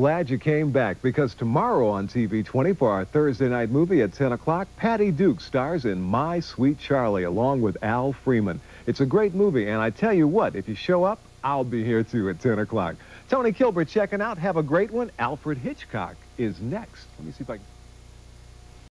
glad you came back because tomorrow on TV 20 for our Thursday night movie at 10 o'clock, Patty Duke stars in My Sweet Charlie along with Al Freeman. It's a great movie, and I tell you what, if you show up, I'll be here too at 10 o'clock. Tony Kilbert checking out. Have a great one. Alfred Hitchcock is next. Let me see if I can...